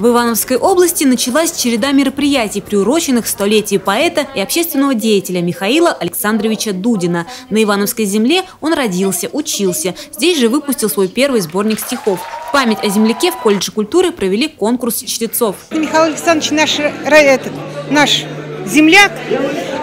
В Ивановской области началась череда мероприятий, приуроченных столетию поэта и общественного деятеля Михаила Александровича Дудина. На Ивановской земле он родился, учился. Здесь же выпустил свой первый сборник стихов. В память о земляке в колледже культуры провели конкурс чтецов. Михаил Александрович наш, этот, наш земляк,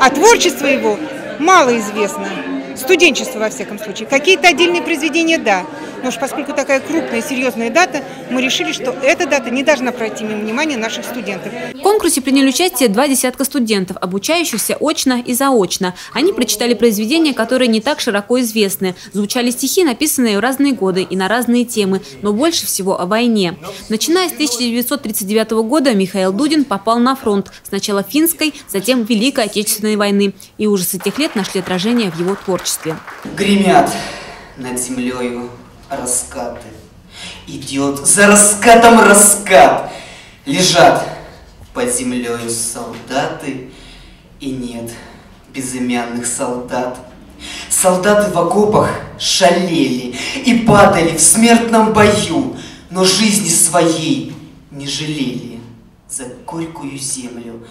а творчество его мало известно. Студенчество, во всяком случае. Какие-то отдельные произведения – да. Но уж поскольку такая крупная, серьезная дата, мы решили, что эта дата не должна пройти мимо внимания наших студентов. В конкурсе приняли участие два десятка студентов, обучающихся очно и заочно. Они прочитали произведения, которые не так широко известны. Звучали стихи, написанные в разные годы и на разные темы, но больше всего о войне. Начиная с 1939 года Михаил Дудин попал на фронт. Сначала финской, затем Великой Отечественной войны. И ужасы тех лет нашли отражение в его творчестве творчестве. Гремят над землею раскаты. Идет за раскатом раскат. Лежат под землею солдаты, и нет безымянных солдат. Солдаты в окопах шалели и падали в смертном бою, но жизни своей не жалели за горькую землю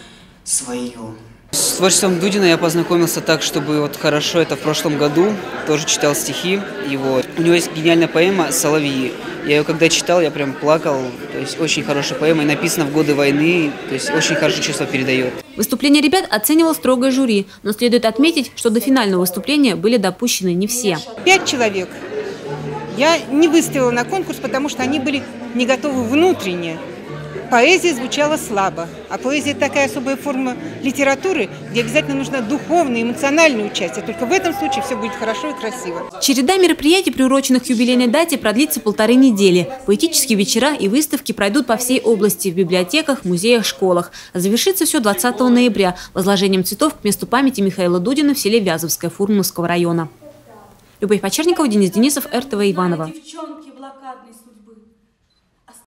свою. С творчеством Дудина я познакомился так, чтобы вот хорошо, это в прошлом году, тоже читал стихи его. У него есть гениальная поэма «Соловьи». Я ее когда читал, я прям плакал, то есть очень хорошая поэма, и написана в годы войны, то есть очень хорошее чувство передает. Выступление ребят оценивал строгое жюри, но следует отметить, что до финального выступления были допущены не все. Пять человек. Я не выставила на конкурс, потому что они были не готовы внутренне поэзия звучала слабо. А поэзия – такая особая форма литературы, где обязательно нужно духовное, эмоциональное участие. Только в этом случае все будет хорошо и красиво. Череда мероприятий, приуроченных к юбилейной дате, продлится полторы недели. Поэтические вечера и выставки пройдут по всей области, в библиотеках, музеях, школах. Завершится все 20 ноября возложением цветов к месту памяти Михаила Дудина в селе Вязовское Фурмановского района. Любовь Почерникова, Денис Денисов, РТВ Иванова.